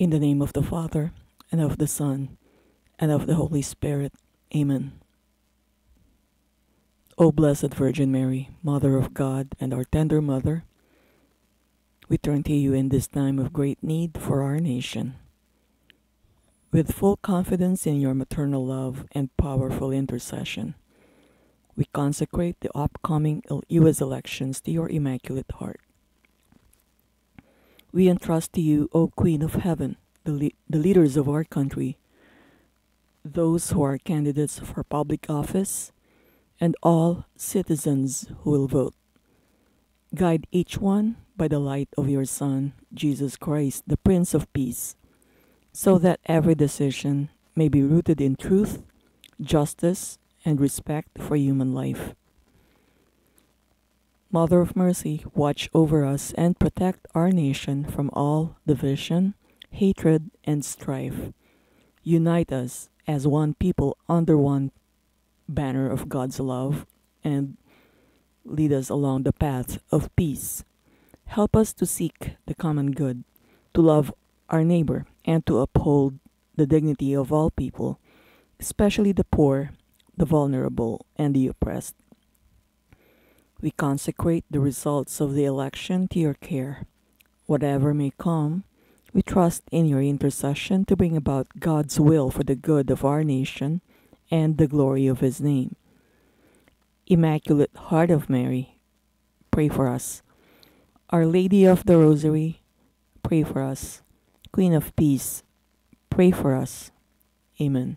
In the name of the Father, and of the Son, and of the Holy Spirit. Amen. O Blessed Virgin Mary, Mother of God and our tender Mother, we turn to you in this time of great need for our nation. With full confidence in your maternal love and powerful intercession, we consecrate the upcoming U.S. elections to your Immaculate Heart. We entrust to you, O Queen of Heaven, the, le- the leaders of our country, those who are candidates for public office, and all citizens who will vote. Guide each one by the light of your Son, Jesus Christ, the Prince of Peace, so that every decision may be rooted in truth, justice, and respect for human life. Mother of Mercy, watch over us and protect our nation from all division, hatred, and strife. Unite us as one people under one banner of God's love and lead us along the path of peace. Help us to seek the common good, to love our neighbor, and to uphold the dignity of all people, especially the poor, the vulnerable, and the oppressed. We consecrate the results of the election to your care. Whatever may come, we trust in your intercession to bring about God's will for the good of our nation and the glory of his name. Immaculate Heart of Mary, pray for us. Our Lady of the Rosary, pray for us. Queen of Peace, pray for us. Amen.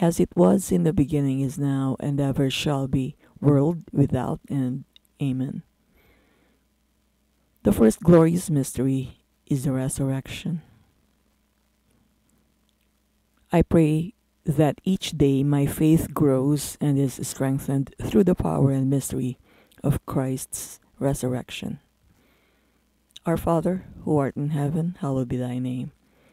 as it was in the beginning, is now, and ever shall be, world without end. Amen. The first glorious mystery is the resurrection. I pray that each day my faith grows and is strengthened through the power and mystery of Christ's resurrection. Our Father, who art in heaven, hallowed be thy name.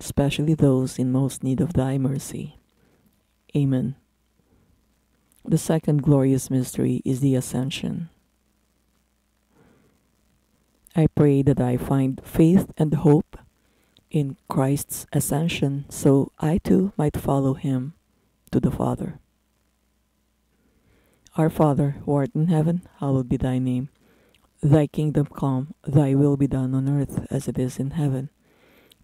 especially those in most need of thy mercy. Amen. The second glorious mystery is the Ascension. I pray that I find faith and hope in Christ's ascension so I too might follow him to the Father. Our Father, who art in heaven, hallowed be thy name. Thy kingdom come, thy will be done on earth as it is in heaven.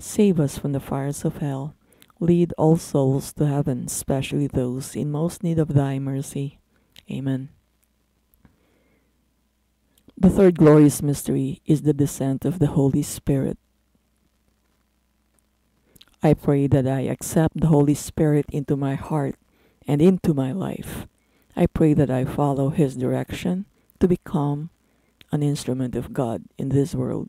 Save us from the fires of hell. Lead all souls to heaven, especially those in most need of thy mercy. Amen. The third glorious mystery is the descent of the Holy Spirit. I pray that I accept the Holy Spirit into my heart and into my life. I pray that I follow His direction to become an instrument of God in this world.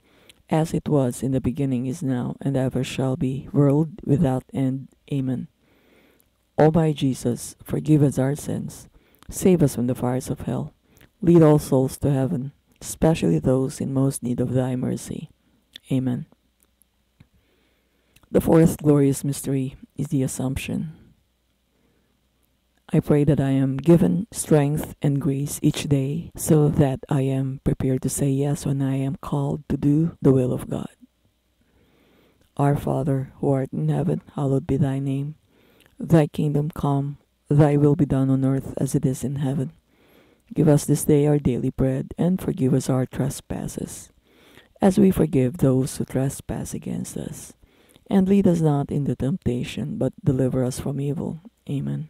as it was in the beginning, is now, and ever shall be, world without end. Amen. O my Jesus, forgive us our sins, save us from the fires of hell, lead all souls to heaven, especially those in most need of thy mercy. Amen. The fourth glorious mystery is the Assumption. I pray that I am given strength and grace each day so that I am prepared to say yes when I am called to do the will of God. Our Father, who art in heaven, hallowed be thy name. Thy kingdom come, thy will be done on earth as it is in heaven. Give us this day our daily bread, and forgive us our trespasses, as we forgive those who trespass against us. And lead us not into temptation, but deliver us from evil. Amen.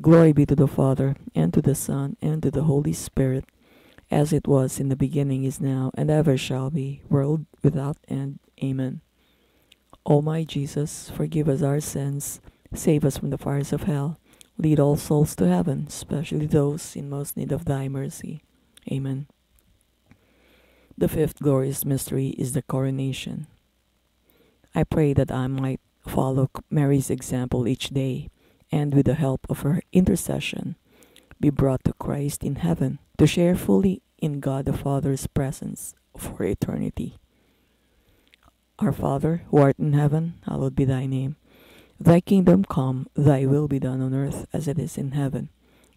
Glory be to the Father, and to the Son, and to the Holy Spirit, as it was in the beginning, is now, and ever shall be, world without end. Amen. O my Jesus, forgive us our sins, save us from the fires of hell, lead all souls to heaven, especially those in most need of thy mercy. Amen. The fifth glorious mystery is the coronation. I pray that I might follow Mary's example each day and with the help of her intercession be brought to Christ in heaven to share fully in God the Father's presence for eternity. Our Father, who art in heaven, hallowed be thy name. Thy kingdom come, thy will be done on earth as it is in heaven.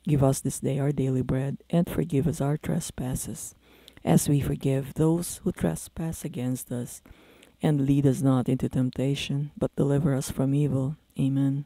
Give us this day our daily bread, and forgive us our trespasses, as we forgive those who trespass against us. And lead us not into temptation, but deliver us from evil. Amen.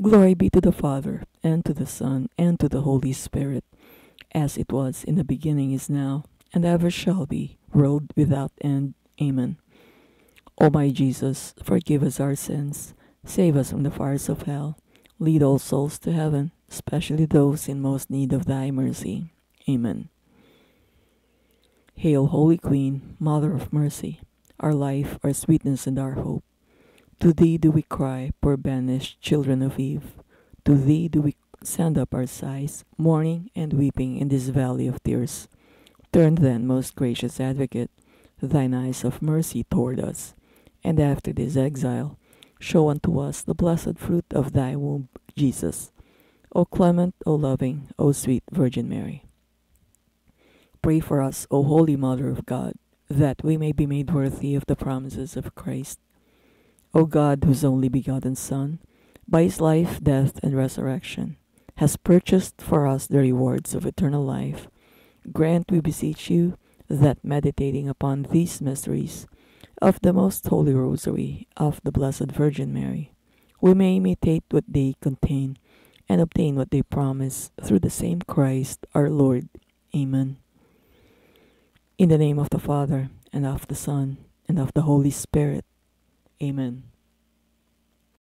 Glory be to the Father, and to the Son, and to the Holy Spirit, as it was in the beginning, is now, and ever shall be, world without end. Amen. O my Jesus, forgive us our sins, save us from the fires of hell, lead all souls to heaven especially those in most need of thy mercy. Amen. Hail, Holy Queen, Mother of Mercy, our life, our sweetness, and our hope. To thee do we cry, poor banished children of Eve. To thee do we send up our sighs, mourning and weeping in this valley of tears. Turn then, most gracious Advocate, thine eyes of mercy toward us, and after this exile, show unto us the blessed fruit of thy womb, Jesus. O clement, O loving, O sweet Virgin Mary. Pray for us, O Holy Mother of God, that we may be made worthy of the promises of Christ. O God, whose only begotten Son, by his life, death, and resurrection, has purchased for us the rewards of eternal life, grant, we beseech you, that meditating upon these mysteries of the most holy rosary of the Blessed Virgin Mary, we may imitate what they contain and obtain what they promise through the same Christ our Lord. Amen. In the name of the Father, and of the Son, and of the Holy Spirit. Amen.